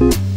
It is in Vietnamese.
Thank